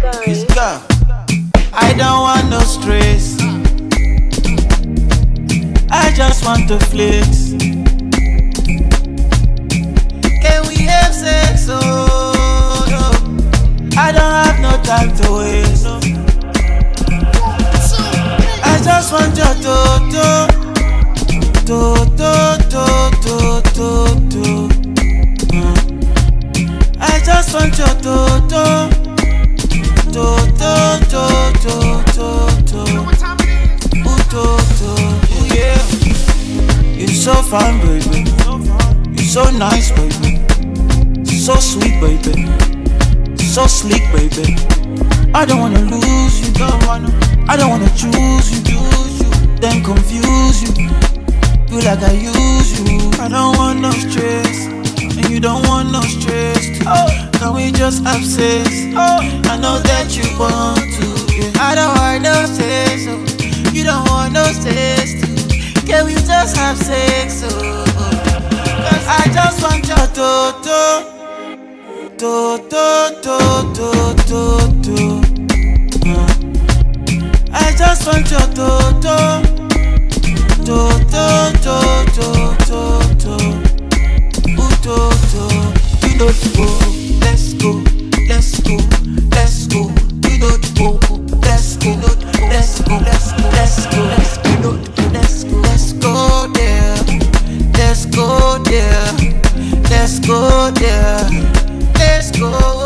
sugar. I don't want no stress. I just want to flex. Can we have sex? Oh, no. I don't have no time to waste. No. I just want your toto. Toto, toto, toto. Mm. I just want your Ooh. Ooh, yeah. You're so fine, baby. You're so nice, baby. So sweet, baby. So sleek, baby. I don't wanna lose you. Don't wanna. I don't wanna. Choose you. Then confuse you. Don't want no stress. Too. Oh. Can we just have sex? Oh. I know that you want to. Yeah. I don't want no sex. Oh. You don't want no sex. Too. Can we just have sex? Oh. Cause I just want your toto. Toto, toto, toto. Uh. I just want your. Toto, Let's go, let's go, let's go. Let's go, let's go, let's go, let's go, Let's go, let's go there. Let's go there. Let's go there. Let's go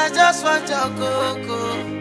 I just want your coco.